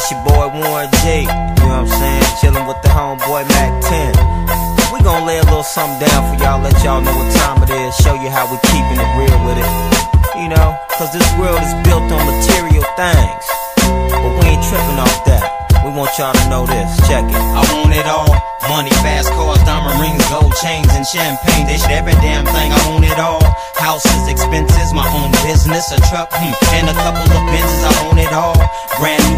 It's your boy Warren G, you know what I'm saying? Chillin' with the homeboy Mack 10. We gon' lay a little something down for y'all, let y'all know what time it is, show you how we keepin' it real with it. You know, cause this world is built on material things. But we ain't trippin' off that. We want y'all to know this. Check it. I want it all. Money, fast cars, diamond rings, gold chains, and champagne. They should every damn thing. I want it all. Houses, expenses, my own business, a truck, hmm, and a couple of Benzes. I want it all. Brand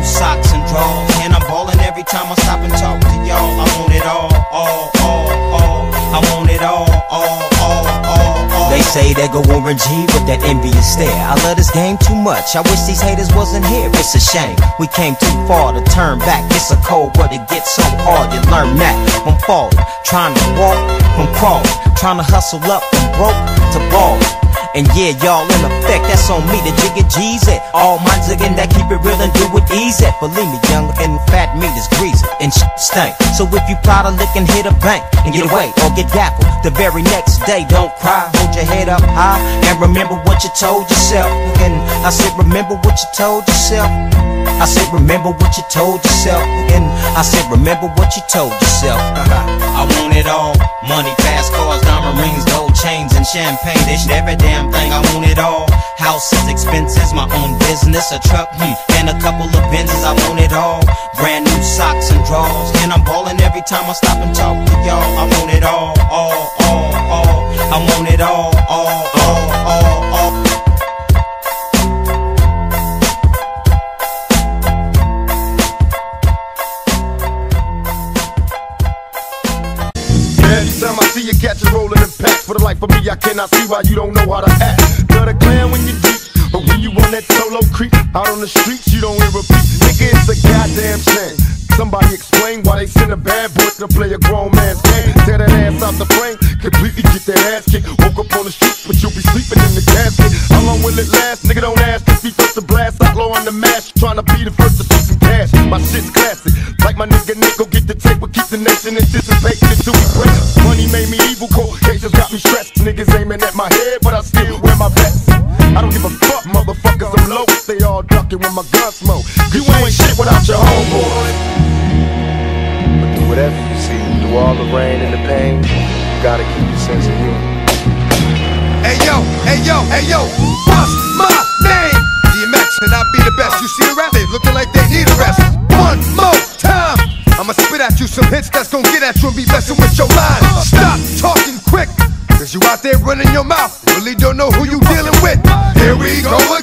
They say they go Warren G with that envious stare. I love this game too much. I wish these haters wasn't here. It's a shame. We came too far to turn back. It's a cold, but it gets so hard. You learn that from falling, trying to walk from crawling, trying to hustle up from broke to balling. And yeah, y'all in effect, that's on me. The jigga G's it. All my jiggin' that keep it real and do it easy. Believe me, young and fat meat is greasy and stink. So if you plot a lick and hit a bank and get away or get dappled, the very next day, don't cry. Hold your head up high and remember what you told yourself. And I said, remember what you told yourself. I said, remember what you told yourself. And I said, remember what you told yourself. Uh-huh. I want it all. Money, fast cars, diamond rings, gold chains, and champagne. Should every damn thing. I want it all. Houses, expenses, my own business, a truck, hmm, and a couple of Benzes. I want it all. Brand new socks and drawers, and I'm ballin' every time I stop and talk to y'all. I want it all, all, all, all. I want it all, all, all, all. Every time I see you catch a rolling in packs For the life of me, I cannot see why you don't know how to act. Love the clan when you deep But when you on that solo creep Out on the streets, you don't hear a Nigga, it's a goddamn shame. Somebody explain why they send a bad boy to play a grown man's game ass out the frame, completely get that ass kicked. Woke up on the street, but you'll be sleeping in the casket. How long will it last? Nigga, don't ask. If he first to blast Outlaw on the mash, trying to be the first to see some cash. My shit's classic, like my nigga Nick Go get the tape, but keep the nation anticipating until we break. Money made me evil, cold cases got me stressed. Niggas aiming at my head, but I still wear my vest I don't give a fuck, motherfuckers, I'm low. They all ducking when my gun smoke. You ain't shit without your homeboy rain and the pain, you gotta keep your sense of humor. Hey yo, hey yo, hey yo, what's my name? DMX and I be the best. You see the rap, they looking like they need a rest. One more time, I'ma spit at you some hits that's gonna get at you and be messing with your mind. Stop talking quick, cause you out there running your mouth. Really don't know who you dealing with. Here we go again.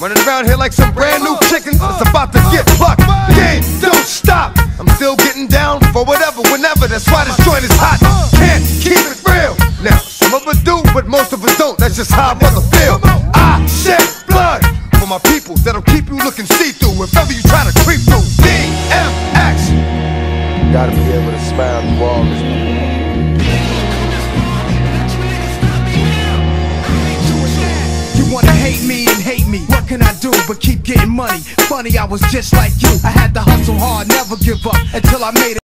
Running around here like some brand new chickens that's about to get plucked. Game don't stop. I'm still getting down for whatever, whenever. That's why this joint is hot. Can't keep it real. Now, some of us do, but most of us don't. That's just how I brother feel. I shed blood for my people that'll keep you looking see-through if ever you try to creep through. DMX. You gotta be able to smile through all this. Do but keep getting money? Funny, I was just like you. I had to hustle hard, never give up until I made it.